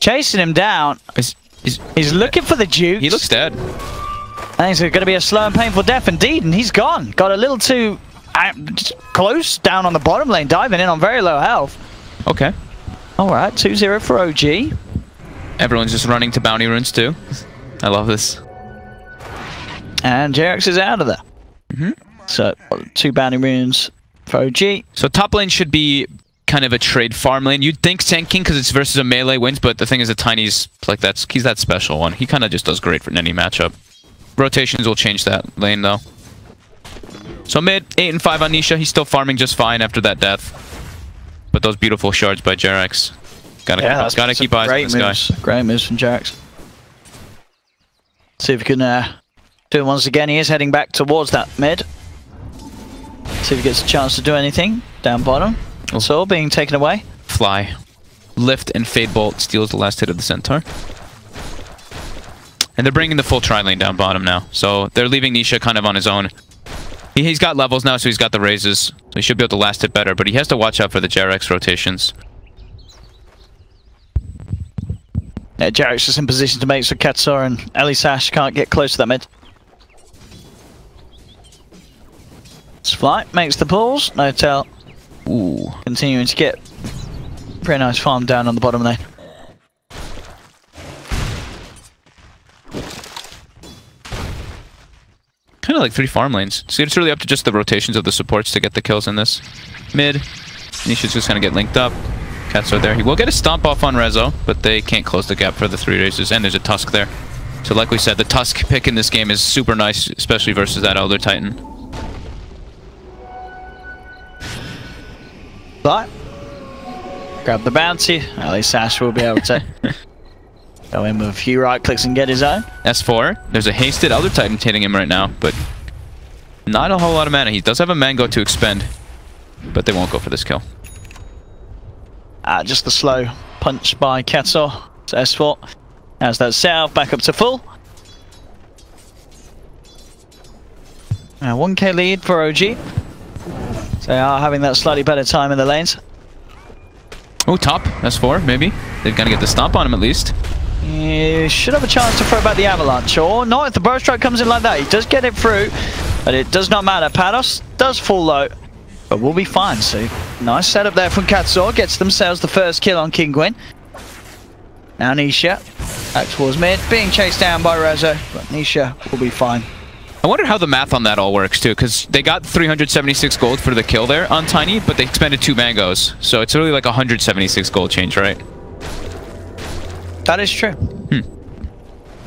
Speaker 1: Chasing him down.
Speaker 2: Is, is,
Speaker 1: He's looking for the Duke.
Speaker 2: he looks dead.
Speaker 1: I think it's going to be a slow and painful death indeed, and he's gone. Got a little too uh, close down on the bottom lane, diving in on very low health.
Speaker 2: Okay.
Speaker 1: All right, 2-0 for OG.
Speaker 2: Everyone's just running to bounty runes, too. I love this.
Speaker 1: And Jerax is out of there.
Speaker 2: Mhm.
Speaker 1: So, two bounty runes for OG.
Speaker 2: So top lane should be kind of a trade farm lane. You'd think Sand King because it's versus a melee wins, but the thing is that Tiny's like that's he's that special one. He kind of just does great for any matchup. Rotations will change that lane though. So mid eight and five on Nisha. He's still farming just fine after that death. But those beautiful shards by Jerax. Gotta keep, gotta keep eyes on this guy.
Speaker 1: Great moves from Jerax. See if he can uh, do it once again. He is heading back towards that mid. See if he gets a chance to do anything. Down bottom.
Speaker 2: Oh.
Speaker 1: So being taken away.
Speaker 2: Fly. Lift and Fade Bolt steals the last hit of the Centaur. And they're bringing the full tri lane down bottom now. So they're leaving Nisha kind of on his own. He, he's got levels now, so he's got the razes. So he should be able to last it better, but he has to watch out for the JerAx rotations.
Speaker 1: Yeah, JerAx's just in position to make so Katsor and Ellie Sash can't get close to that mid. Flight makes the pulls. Notail.
Speaker 2: Ooh.
Speaker 1: Continuing to get pretty nice farm down on the bottom lane.
Speaker 2: Kind of like three farm lanes. So it's really up to just the rotations of the supports to get the kills in this. Mid, Nisha's just going to get linked up. Katso there. He will get a stomp off on Rezo, but they can't close the gap for the three razes. And there's a Tusk there. So like we said, the Tusk pick in this game is super nice, especially versus that Elder Titan.
Speaker 1: But grab the bounty. At least Sash will be able to go in with a few right clicks and get his own.
Speaker 2: S4, there's a hasted other Titan hitting him right now, but not a whole lot of mana. He does have a Mango to expend, but they won't go for this kill.
Speaker 1: Ah, just the slow punch by Ketso. So S4 as that set south back up to full. Now 1k lead for OG. They are having that slightly better time in the lanes.
Speaker 2: Oh, top, S4, maybe. They're gonna get the stomp on him at least.
Speaker 1: He should have a chance to throw back the avalanche, or not if the Burrow Strike comes in like that. He does get it through, but it does not matter. Pados does fall low, but we'll be fine. So nice setup there from Katsor. Gets themselves the first kill on Kinguin. Now Nisha back towards mid, being chased down by Rezo, but Nisha will be fine.
Speaker 2: I wonder how the math on that all works too, because they got 376 gold for the kill there on Tiny, but they expended two mangoes. So it's really like 176 gold change, right?
Speaker 1: That is true.
Speaker 2: Hmm.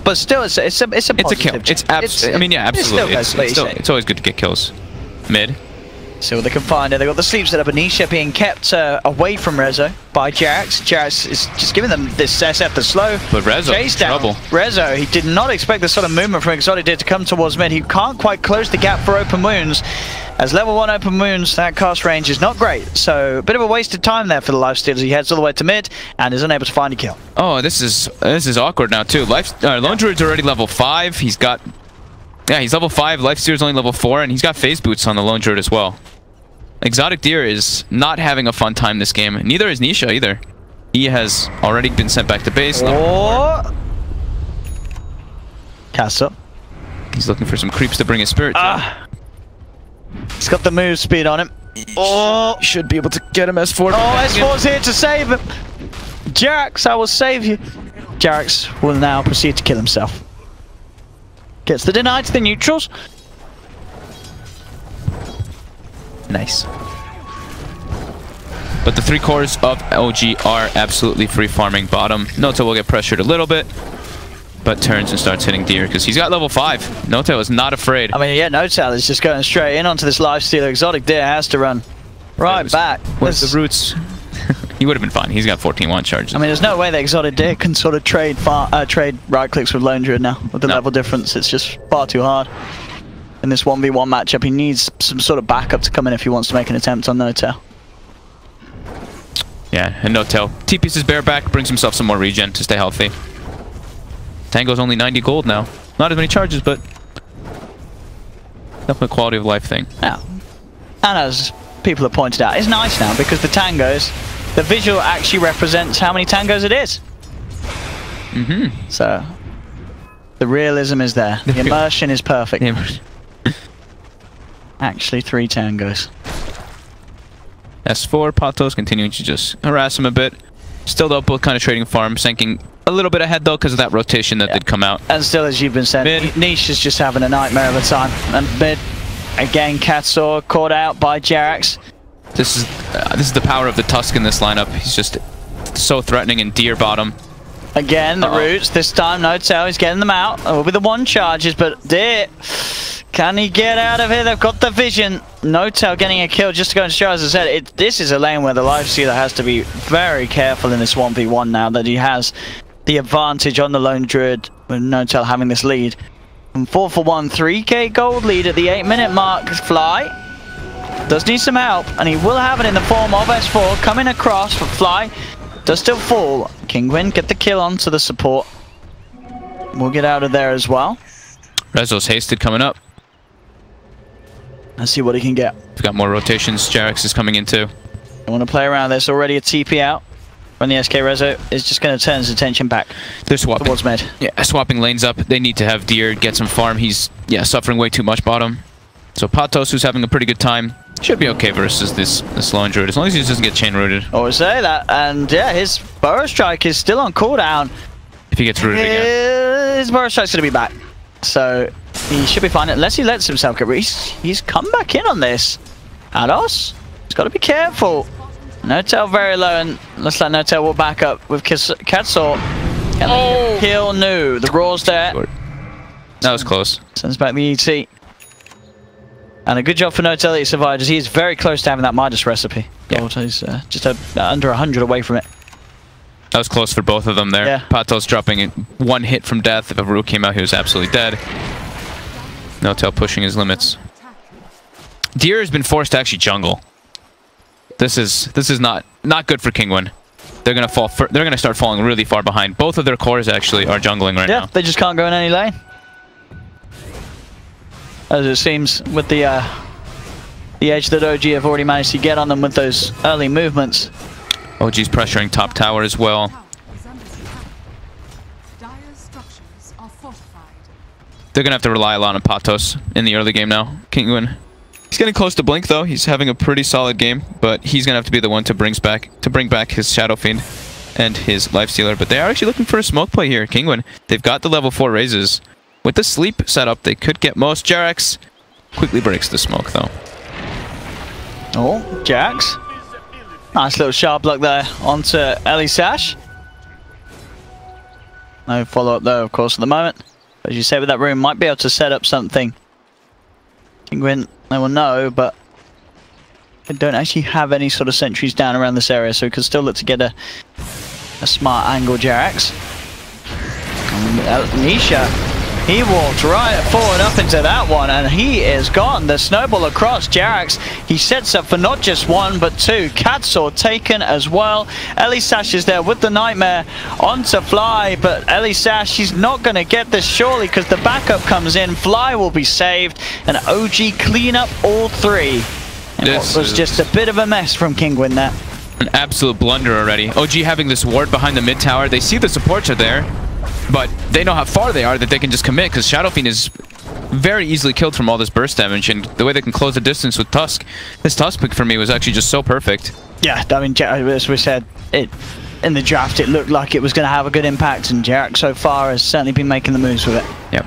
Speaker 1: But still, it's a, it's a, it's a,
Speaker 2: It's a kill.
Speaker 1: positive
Speaker 2: It's
Speaker 1: change.
Speaker 2: abs- I mean, yeah, absolutely. It's, it's, still, it's always good to get kills. Mid.
Speaker 1: See what they can find. They got the sleep set up. Anisha being kept uh, away from Rezo by Jax. Jax is just giving them this SF the slow.
Speaker 2: But Rezo,
Speaker 1: Chase down.
Speaker 2: trouble.
Speaker 1: Rezo, he did not expect the sort of movement from Exotic did to come towards mid. He can't quite close the gap for open wounds. As level 1 open wounds, that cast range is not great. So a bit of a wasted time there for the lifesteal as he heads all the way to mid and is unable to find a kill.
Speaker 2: Oh, this is this is awkward now too. Life uh, Lone Druid's already level five. He's got yeah, he's level five. Life Steer's only level four, and he's got phase boots on the Lone Druid as well. Exotic Deer is not having a fun time this game. Neither is Nisha either. He has already been sent back to base.
Speaker 1: Oh! Castle.
Speaker 2: He's looking for some creeps to bring his spirit. to.
Speaker 1: Ah! He's got the move speed on him. Oh!
Speaker 2: should be able to get him S4.
Speaker 1: Oh, S4's here to save him. Jax, I will save you. Jax will now proceed to kill himself. Gets the deny to the neutrals.
Speaker 2: Nice. But the three cores of OG are absolutely free farming bottom. Noto will get pressured a little bit, but turns and starts hitting deer because he's got level 5. Noto is not afraid.
Speaker 1: I mean, yeah, Notail is just going straight in onto this life stealer. Exotic Deer has to run right
Speaker 2: was-
Speaker 1: back.
Speaker 2: Where's the roots? he would have been fine. He's got 14 one charges.
Speaker 1: I mean, there's no way that Exotic Deer can sort of trade far, uh, trade right clicks with Lone Druid now. With the
Speaker 2: No.
Speaker 1: level difference, it's just far too hard. In this 1v1 matchup, he needs some sort of backup to come in if he wants to make an attempt on Notail.
Speaker 2: yeah, and Notail TP's his bareback, brings himself some more regen to stay healthy. Tango's only 90 gold now. Not as many charges, but definitely a quality of life thing.
Speaker 1: Now, and as people have pointed out, it's nice now because the tangos, the visual actually represents how many tangos it is.
Speaker 2: Mm-hmm.
Speaker 1: So, the realism is there. The immersion is perfect. Actually, three tangos.
Speaker 2: S4, Patos continuing to just harass him a bit. Still though, both kind of trading farm, Sand King a little bit ahead though because of that rotation that
Speaker 1: Yeah.
Speaker 2: did come out.
Speaker 1: And still, as you've been saying,
Speaker 2: Mid.
Speaker 1: Niche is just having a nightmare of a time. And mid, again, Katsaw caught out by JerAx.
Speaker 2: This is uh, this is the power of the Tusk in this lineup. He's just so threatening in deer bottom.
Speaker 1: Again, the
Speaker 2: Uh-oh.
Speaker 1: roots. This time, Notail. He's getting them out. It will be the one charges, but Deer, can he get out of here? They've got the vision. Notail getting a kill just to go and show. As I said, it, this is a lane where the life stealer has to be very careful in this 1v1 now that he has the advantage on the lone druid with Notail having this lead. And 4 for 1, 3k gold lead at the 8 minute mark. Fly does need some help, and he will have it in the form of S4 coming across for Fly. Does still fall. Kinguin get the kill onto the support. We'll get out of there as well.
Speaker 2: Rezo's hasted coming up.
Speaker 1: Let's see what he can get.
Speaker 2: We've got more rotations. JerAx is coming in too.
Speaker 1: I want to play around. There's already a TP out. When the SK Rezo is just going to turn his attention back
Speaker 2: They're swapping.
Speaker 1: towards mid.
Speaker 2: Yeah, swapping lanes up. They need to have Deer get some farm. He's yeah suffering way too much bottom. So Patos, who's having a pretty good time, should be okay versus this this lone druid as long as he doesn't get chain rooted.
Speaker 1: I would say that. And yeah, his Burrow Strike is still on cooldown.
Speaker 2: If he gets rooted again.
Speaker 1: His Burrow Strike's going to be back. So he should be fine unless he lets himself get he's, he's come back in on this. Ados, he's got to be careful. Notail very low and looks like Notail will back up with Kis- Katsor. And
Speaker 2: Oh.
Speaker 1: kill new. The Raw's there.
Speaker 2: Short. That was close.
Speaker 1: Sends back the ET. And a good job for Notail that he survived as he is very close to having that Midas recipe.
Speaker 2: Yeah.
Speaker 1: He's uh, just a, under 100 away from it.
Speaker 2: That was close for both of them there.
Speaker 1: Yeah.
Speaker 2: Patos dropping one hit from death. If a Rue came out, he was absolutely dead. Notail pushing his limits. Deer has been forced to actually jungle. This is this is not not good for Kinguin. They're gonna fall. they're gonna start falling really far behind. Both of their cores actually are jungling right
Speaker 1: Yeah,
Speaker 2: now.
Speaker 1: they just can't go in any lane. As it seems with the uh, the edge that OG have already managed to get on them with those early movements.
Speaker 2: OG's pressuring top tower as well. They're gonna have to rely a lot on Patos in the early game now. Kinguin. He's getting close to Blink though. He's having a pretty solid game, but he's gonna have to be the one to brings back to bring back his Shadow Fiend and his Life Stealer. But they are actually looking for a smoke play here. Kinguin. They've got the level four razes. With the sleep setup, they could get most. Jarex quickly breaks the smoke though.
Speaker 1: Oh, Jax. Nice little sharp look there onto Ellie Sash. No follow up though, of course, at the moment. As you say, with that room, might be able to set up something. Penguin, no one know, but they don't actually have any sort of sentries down around this area, so we could still look to get a, a smart angle, JerAx. Uh, Nisha, he walked right forward up into that one, and he is gone. The snowball across JerAx. He sets up for not just one, but two. Catsaw taken as well. Ellie Sash is there with the Nightmare on to Fly, but Ellie Sash, she's not going to get this surely because the backup comes in. Fly will be saved, and OG clean up all three. And
Speaker 2: This
Speaker 1: what was just a bit of a mess from Kinguin there.
Speaker 2: An absolute blunder already. OG having this ward behind the mid tower. They see the supports are there, but they know how far they are that they can just commit because Shadow Fiend is very easily killed from all this burst damage and the way they can close the distance with Tusk. This Tusk pick for me was actually just so perfect.
Speaker 1: Yeah, I mean, as we said, it in the draft, it looked like it was going to have a good impact, and JerAx so far has certainly been making the moves with it.
Speaker 2: Yep.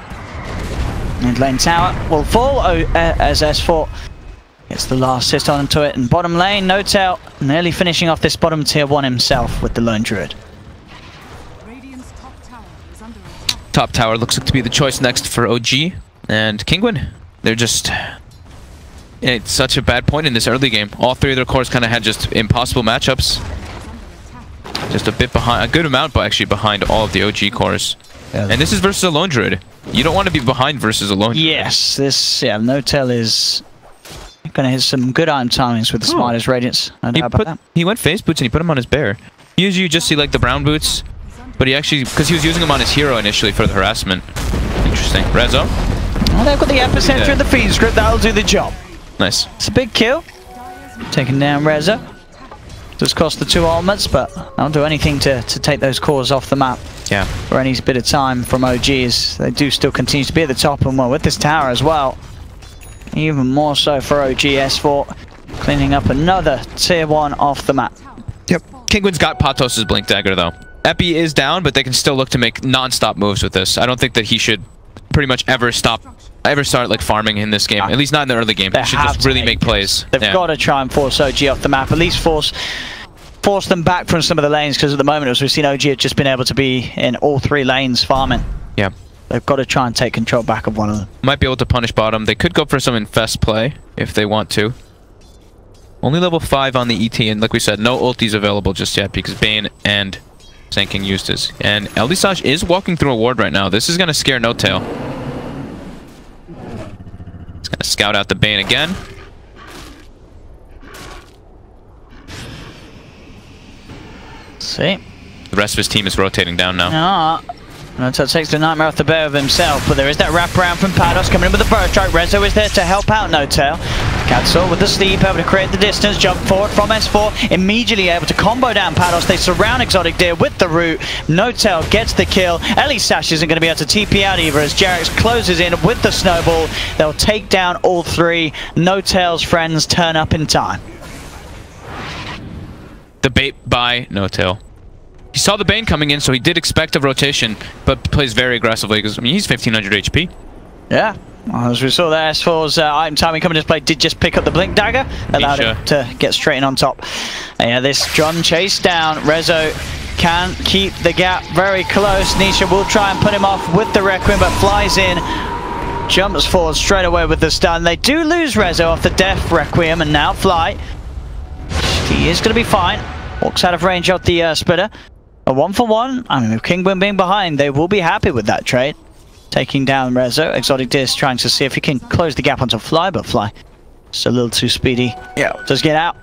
Speaker 1: Mid lane tower will fall o- uh, as S4 gets the last hit onto it, and bottom lane, Notail nearly finishing off this bottom tier one himself with the Lone Druid.
Speaker 3: Top tower
Speaker 2: looks like to be the choice next for OG and Kinguin. They're just eh, it's such a bad point in this early game. All three of their cores kind of had just impossible matchups. Just a bit behind, a good amount, but actually behind all of the OG cores. And this is versus a lone druid. You don't want to be behind versus a lone druid.
Speaker 1: Yes, this yeah, Notail is going to hit some good iron timings with the
Speaker 2: Oh.
Speaker 1: Smartest Radiance. No
Speaker 2: He put
Speaker 1: that.
Speaker 2: he went phase boots and he put them on his bear. Usually you just see like the brown boots, but he actually because he was using them on his hero initially for the harassment. Interesting. Rezo, oh,
Speaker 1: Well, they've got the epicenter
Speaker 2: Yeah.
Speaker 1: of the feed script. That'll do the job.
Speaker 2: nice.
Speaker 1: It's a big kill. Taking down Reza. Does cost the two ultimates, but they'll do anything to, to take those cores off the map
Speaker 2: Yeah.
Speaker 1: for any bit of time from OGs. They do still continue to be at the top, and well, with this tower as well, even more so for OGS4, cleaning up another tier one off the map.
Speaker 2: Yep. Kinguin's got Patos's Blink Dagger though. Epi is down, but they can still look to make non-stop moves with this. I don't think that he should pretty much ever stop, ever start like farming in this game. Ah. At least not in the early game.
Speaker 1: They
Speaker 2: He should just really
Speaker 1: make
Speaker 2: make plays.
Speaker 1: They've
Speaker 2: Yeah.
Speaker 1: got to try and force OG off the map, at least force force them back from some of the lanes, because at the moment, as we've seen, OG have just been able to be in all three lanes farming.
Speaker 2: Yeah.
Speaker 1: They've got to try and take control back of one of them.
Speaker 2: Might be able to punish bottom. They could go for some infest play if they want to. Only level 5 on the ET, and like we said, no ultis available just yet because Bane and Sand King used his. And Eldisage is walking through a ward right now. This is going to scare Notail. He's going to scout out the Bane again.
Speaker 1: See?
Speaker 2: The rest of his team is rotating down now.
Speaker 1: Ah, Notail takes the nightmare off the bear of himself, but there is that wraparound from Pados coming in with the Burrow Strike. Rezo is there to help out Notail. Katsuo with the sleep, able to create the distance, jump forward from S4, immediately able to combo down Pados. They surround Exotic Deer with the root. Notail gets the kill. Ellie Sash isn't going to be able to TP out either as Jerax closes in with the snowball. They'll take down all three. Notail's friends turn up in time.
Speaker 2: The bait by Notail. He saw the Bane coming in, so he did expect a rotation, but plays very aggressively because I mean he's 1500 HP.
Speaker 1: Yeah. Well, as we saw there, S4's uh, item timing coming into play did just pick up the Blink Dagger, allowed
Speaker 2: Nisha.
Speaker 1: him to get straight in on top. And yeah, this John chase down. Rezo can keep the gap very close. Nisha will try and put him off with the Requiem, but flies in. Jumps forward straight away with the stun. They do lose Rezo off the Death Requiem, and now Fly. He is going to be fine. Walks out of range of the uh, splitter. A one for one. I mean, with Kinguin being behind, they will be happy with that trade. Taking down Rezo. Exotic Deer trying to see if he can close the gap onto Fly, but Fly just a little too speedy.
Speaker 2: Yeah.
Speaker 1: Does get out.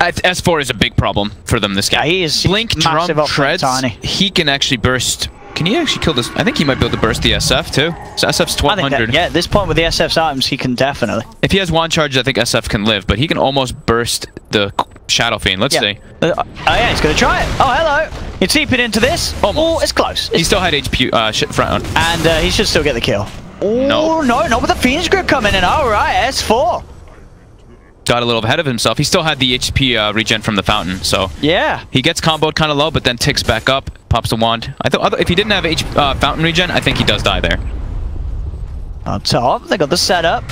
Speaker 2: S4 is a big problem for them this game.
Speaker 1: Yeah, he is
Speaker 2: Blink
Speaker 1: massive
Speaker 2: drum
Speaker 1: up
Speaker 2: treads.
Speaker 1: Tiny.
Speaker 2: He can actually burst. Can he actually kill this? I think he might be able to burst the SF too. So SF's
Speaker 1: I think
Speaker 2: 1200.
Speaker 1: that, yeah, at this point with the SF's items, he can definitely.
Speaker 2: If he has one charge, I think SF can live, but he can almost burst the Shadow Fiend. Let's
Speaker 1: Yeah.
Speaker 2: see.
Speaker 1: Uh, oh yeah, he's going to try it. Oh, hello. Teep it into this.
Speaker 2: Almost.
Speaker 1: Oh, it's close.
Speaker 2: He still had HP uh, shit front.
Speaker 1: and uh, he should still get the kill. Oh,
Speaker 2: No.
Speaker 1: no, not with the Fiend's Grip coming in. All right, S4.
Speaker 2: Got a little ahead of himself. He still had the HP uh, regen from the fountain, so
Speaker 1: Yeah.
Speaker 2: he gets comboed kind of low, but then ticks back up, pops the wand. I thought if he didn't have H uh, fountain regen, I think he does die there.
Speaker 1: On top, they got the setup.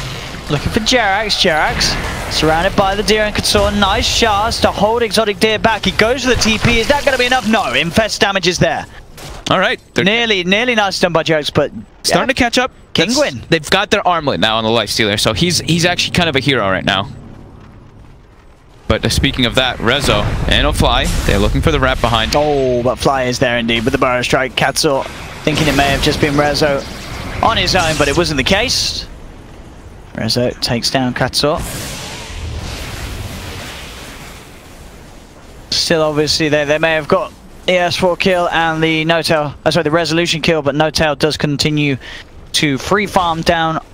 Speaker 1: Looking for JerAx. JerAx surrounded by the Deer and Katsor. Nice shots to hold Exotic Deer back. He goes for the TP. Is that going to be enough? No. Infest damage is there.
Speaker 2: All right, they're
Speaker 1: Nearly, nearly nice done by JerAx, but
Speaker 2: starting to catch up. That's-
Speaker 1: Kinguin.
Speaker 2: They've got their armlet now on the life stealer, so he's he's actually kind of a hero right now. But uh, speaking of that, Rezo and O'Fly, they're looking for the wrap behind.
Speaker 1: Oh, but Fly is there indeed with the Burrow Strike. Katsuo thinking it may have just been Rezo on his own, but it wasn't the case. Rezo takes down Katsuo. Still, obviously, they, they may have got the S4 kill and the Notail, oh, uh, sorry, the Resolution kill, but Notail does continue to free farm down,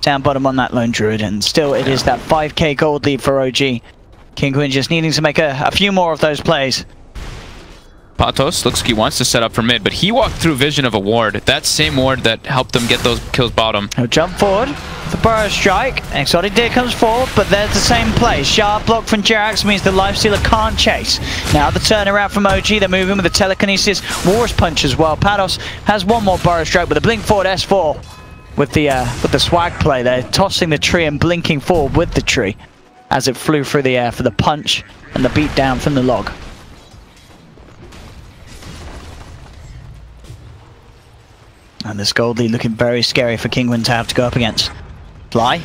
Speaker 1: down bottom on that Lone Druid, and still it is that 5k gold lead for OG. Kinguin just needing to make a, a few more of those plays.
Speaker 2: Patos looks like he wants to set up for mid, but he walked through vision of a ward. That same ward that helped them get those kills bottom.
Speaker 1: He'll jump forward. The burrow strike. Exotic Deer comes forward, but there's the same play. Sharp block from JerAx means the Lifestealer can't chase. Now the turnaround from OG. They're moving with the telekinesis Walrus Punch as well. Pados has one more burrow strike with a blink forward S4 with the uh, with the swag play there, tossing the tree and blinking forward with the tree as it flew through the air for the punch and the beat down from the log. And this gold lead looking very scary for Kinguin to have to go up against. Fly.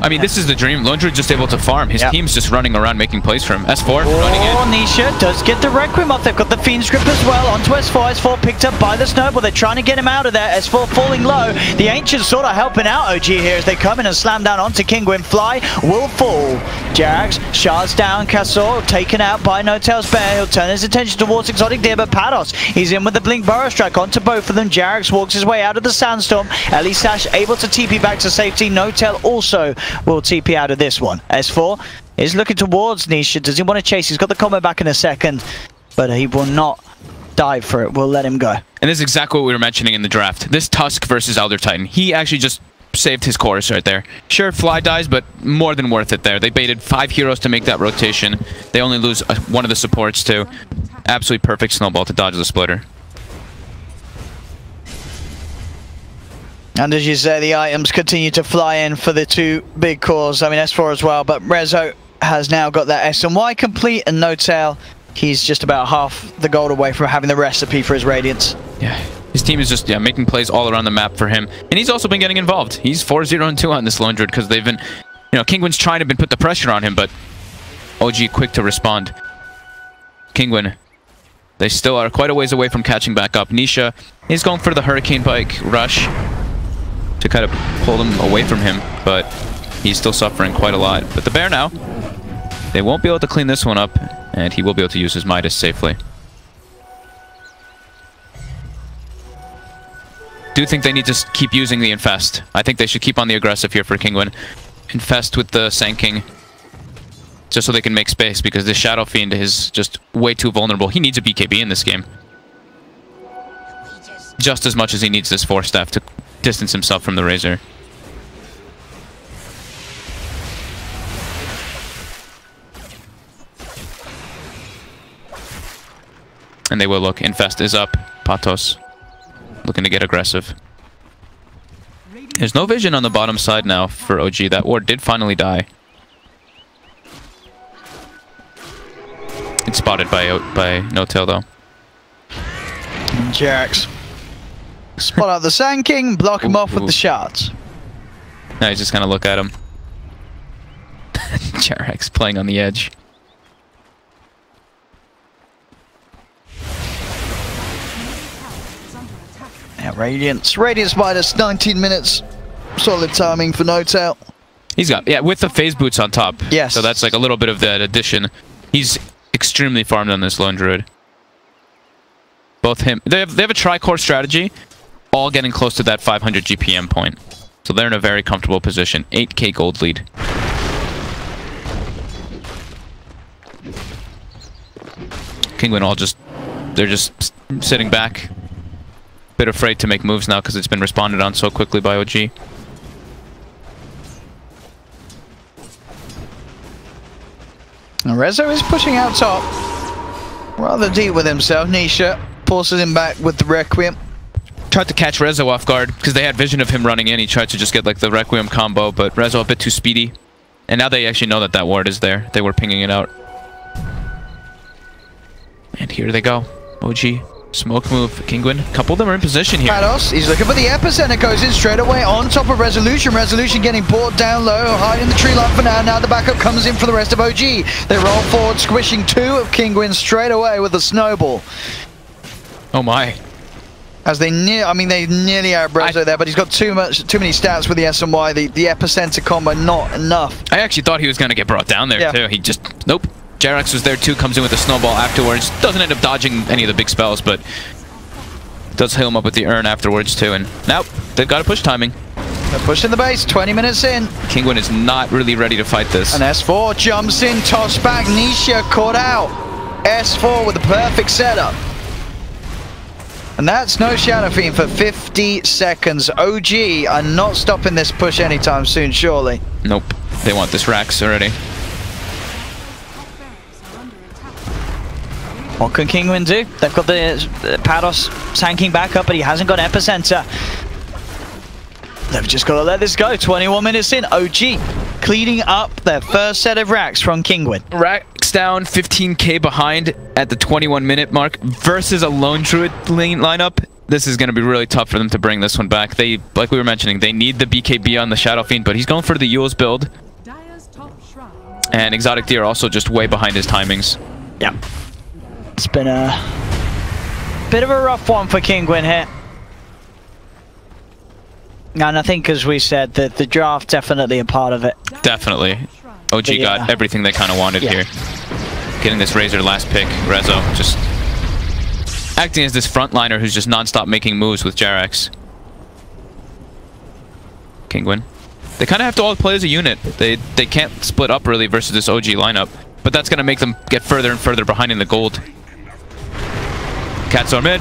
Speaker 2: I mean, this is the dream. Druid just able to farm. His
Speaker 1: Yep.
Speaker 2: team's just running around making plays for him. S4 running
Speaker 1: Oh,
Speaker 2: in.
Speaker 1: Nisha does get the Requiem off. They've got the Fiend's Grip as well. Onto S4. S4 picked up by the Snowball. They're trying to get him out of there. S4 falling low. The Ancients sort of helping out OG here as they come in and slam down onto Kinguin. Fly will fall. JerAx shards down. Castor taken out by Notail's Bear. He'll turn his attention towards Exotic Deer, but Pados. He's in with the Blink Burrow Strike onto both of them. JerAx walks his way out of the Sandstorm. Ellie Sash able to TP back to safety. Notail also will TP out of this one. S4 is looking towards Nisha. Does he want to chase? He's got the combo back in a second, but he will not dive for it. We'll let him go.
Speaker 2: And this is exactly what we were mentioning in the draft. This Tusk versus Elder Titan. He actually just saved his chorus right there. Sure, Fly dies, but more than worth it there. They baited five heroes to make that rotation. They only lose uh, one of the supports too. Absolutely perfect snowball to dodge the splitter.
Speaker 1: And as you say, the items continue to fly in for the two big cores. I mean, S4 as well, but Rezo has now got that S and Y complete and Notail. He's just about half the gold away from having the recipe for his Radiance.
Speaker 2: Yeah. His team is just yeah making plays all around the map for him, and he's also been getting involved. He's 4-0 and 2 on this Lone Druid because they've been, you know, Kinguin's trying to been put the pressure on him, but OG quick to respond. Kinguin, they still are quite a ways away from catching back up. Nisha is going for the Hurricane Pike rush to kind of pull them away from him, but he's still suffering quite a lot. But the bear now, they won't be able to clean this one up, and he will be able to use his Midas safely. do you think they need to keep using the Infest. I think they should keep on the aggressive here for Kinguin. Infest with the Sand King. Just so they can make space, because this Shadow Fiend is just way too vulnerable. He needs a BKB in this game. Just as much as he needs this Force Staff to distance himself from the Razor. And they will look. Infest is up. Patos looking to get aggressive. There's no vision on the bottom side now for OG. That ward did finally die. It's spotted by by Notail though.
Speaker 1: Jax. Spot out the Sand King, block him
Speaker 2: Ooh,
Speaker 1: off with
Speaker 2: ooh.
Speaker 1: the shots.
Speaker 2: Now he's just gonna look at him. JerAx playing on the edge.
Speaker 3: is under attack.
Speaker 1: Yeah, Radiance. Radiance minus 19 minutes. Solid timing for Notail.
Speaker 2: He's got yeah with the phase boots on top.
Speaker 1: Yes.
Speaker 2: So that's like a little bit of that addition. He's extremely farmed on this lone druid. Both him they have they have a tri-core strategy, all getting close to that 500 GPM point. So they're in a very comfortable position. 8k gold lead. Kinguin all just they're just sitting back. Bit afraid to make moves now because it's been responded on so quickly by OG.
Speaker 1: Rezo is pushing out top. Rather deep with himself. Nisha forces him back with the Requiem.
Speaker 2: Tried to catch Rezo off guard because they had vision of him running in. He tried to just get like the Requiem combo, but Rezo a bit too speedy. And now they actually know that that ward is there. They were pinging it out. And here they go. OG. Smoke move. Kinguin. A couple of them are in position here.
Speaker 1: Pados, he's looking for the epicenter, goes in straight away on top of Resolution. Resolution getting brought down low, hiding the tree line for now. Now the backup comes in for the rest of OG. They roll forward, squishing two of Kinguin straight away with a snowball.
Speaker 2: Oh my.
Speaker 1: As they near, I mean, they nearly out there, but he's got too much, too many stats with the SMY. The the epicenter combo not enough.
Speaker 2: I actually thought he was going to get brought down there
Speaker 1: Yeah.
Speaker 2: too. He just... Nope. JerAx was there too. Comes in with a snowball afterwards. Doesn't end up dodging any of the big spells, but... Does heal him up with the urn afterwards too. And now they've got to push timing.
Speaker 1: They're pushing the base, 20 minutes in.
Speaker 2: Kinguin is not really ready to fight this.
Speaker 1: And S4 jumps in, toss back, Nisha caught out. S4 with the perfect setup. And that's no Shadow Fiend for 50 seconds. OG are not stopping this push anytime soon, surely.
Speaker 2: Nope. They want this Rax already.
Speaker 3: Top barracks are under attack.
Speaker 1: What can Kinguin do? They've got the uh, Pados tanking back up, but he hasn't got Epicenter. They've just got to let this go. 21 minutes in. OG cleaning up their first set of racks from Kinguin.
Speaker 2: Rax down 15k behind at the 21 minute mark versus a lone druid lane lineup. This is going to be really tough for them to bring this one back. They, like we were mentioning, they need the BKB on the Shadow Fiend, but he's going for the Eul's build.
Speaker 3: Dire's top shrine is
Speaker 2: And Exotic Deer also just way behind his timings.
Speaker 1: Yeah. It's been a bit of a rough one for King Kinguin here. And I think, as we said, that the draft definitely a part of it.
Speaker 2: Definitely. OG
Speaker 1: But yeah.
Speaker 2: got everything they kind of wanted
Speaker 1: Yeah.
Speaker 2: here. Getting this Razor last pick. Rezo just acting as this frontliner who's just non-stop making moves with JerAx. Kinguin. They kind of have to all play as a unit. They they can't split up really versus this OG lineup. But that's going to make them get further and further behind in the gold. Cat's are mid.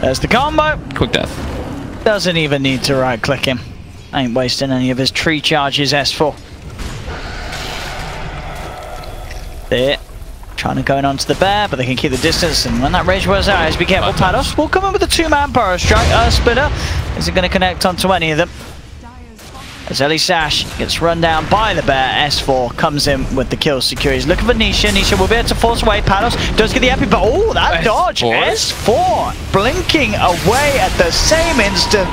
Speaker 1: There's the combo.
Speaker 2: Quick death.
Speaker 1: Doesn't even need to right click him. Ain't wasting any of his tree charges, S4. There. Trying to go in onto the bear, but they can keep the distance. And when that rage wears out, just be careful.
Speaker 2: Patos.
Speaker 1: Pados will come in with a two-man Burrow Strike. Uh, splitter. Is it going to connect onto any of them? As Ellie Sash gets run down by the bear, S4 comes in with the kill secure. He's looking for Nisha. Nisha will be able to force away. Panos does get the epi, but oh, that
Speaker 2: S4?
Speaker 1: dodge. S4 blinking away at the same instant.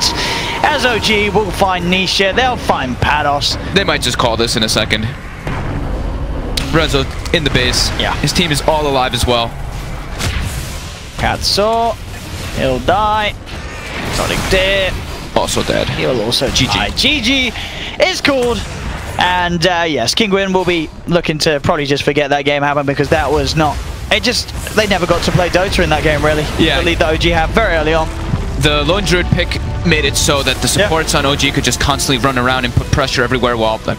Speaker 1: As OG will find Nisha, they'll find Pados.
Speaker 2: They might just call this in a second. Rezo in the base.
Speaker 1: Yeah.
Speaker 2: His team is all alive as well.
Speaker 1: Katsuo, he'll die. Sonic Deer,
Speaker 2: Also dead.
Speaker 1: he'll also
Speaker 2: GG.
Speaker 1: die. GG is called. And uh, yes, Kinguin will be looking to probably just forget that game happened because that was not. It just they never got to play Dota in that game really.
Speaker 2: Yeah.
Speaker 1: the lead that OG had very early on.
Speaker 2: the lone druid pick made it so that the supports on OG could just constantly run around and put pressure everywhere while the